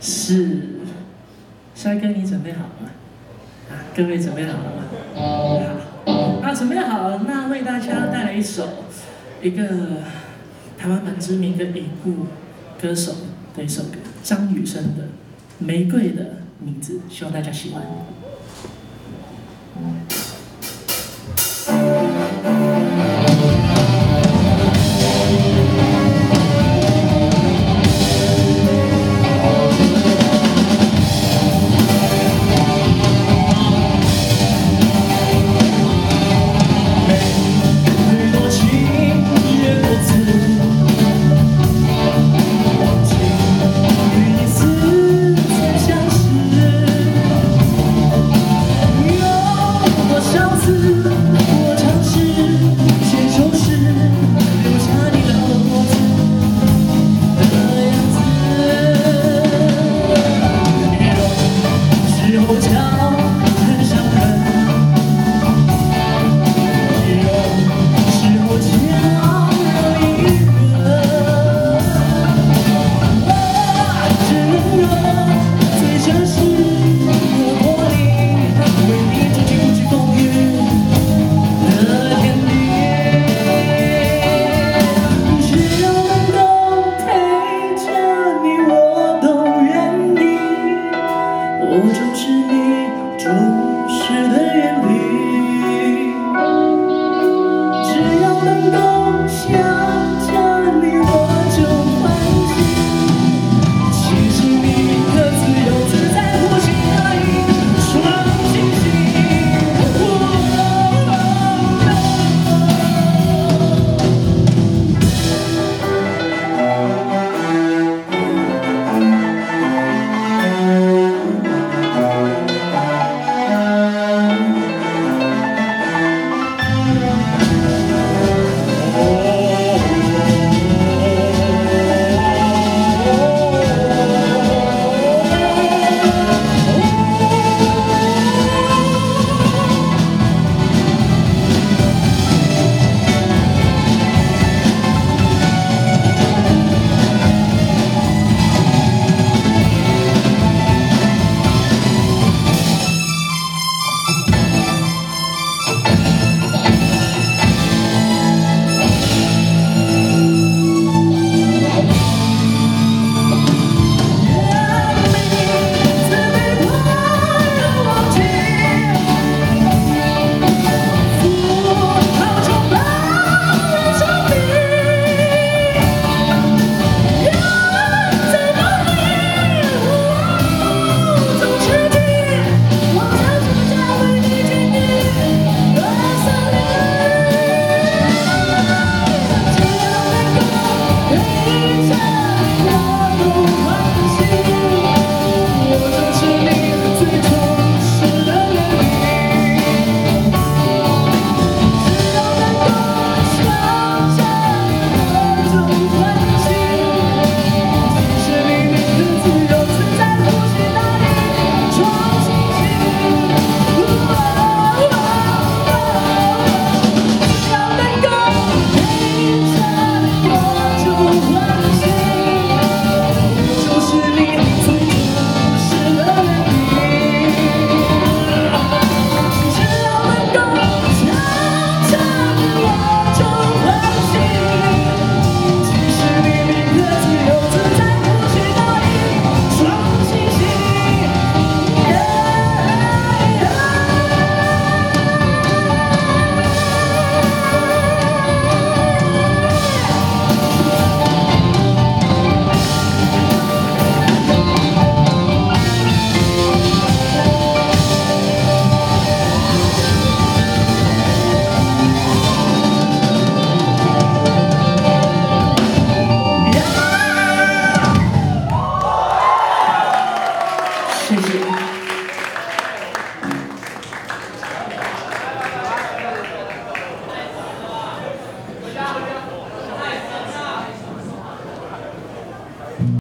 是帅哥，你准备好了吗？啊，各位准备好了吗？好，那准备好了，那为大家带来一首一个台湾蛮知名的已故歌手的一首歌，张雨生的《玫瑰的名字》，希望大家喜欢。